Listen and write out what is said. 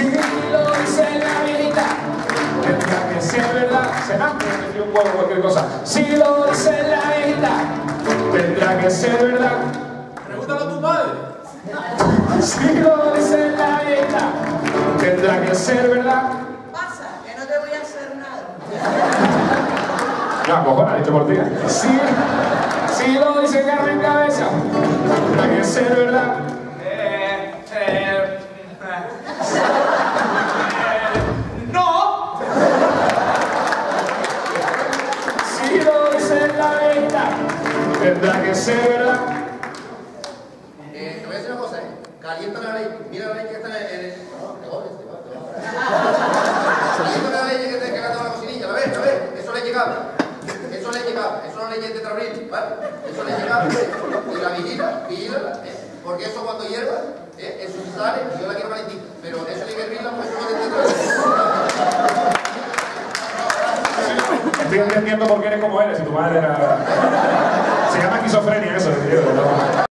Si lo dice la viejita, tendrá que ser verdad. Será que un huevo cualquier cosa. Si lo dice la viejita, tendrá que ser verdad. Pregúntalo a tu padre. Si lo dice la viejita, tendrá que ser verdad. Pasa, que no te voy a hacer nada. No, cojona, dicho por ti. Si, si lo dice que cabeza, tendrá que ser verdad. Tendrá que ser verdad. Eh, te voy a decir una cosa, ¿eh? Calienta la ley. Mira la ley que está en el... No, te te te va. Calienta la ley que te que la cocinilla, ¿la ves? ¿La ves? Eso le llegaba. Eso le llegaba. Eso no le llega de abril, ¿vale? Eso le llegaba. Y la vigila, vigílala, ¿eh? Porque eso cuando hierva, ¿eh? Eso sale, yo la quiero calentita. Pero eso que hervirla, pues eso no le entra. Estoy entendiendo por qué eres como eres y tu madre era... Si chiama schizofrenia, adesso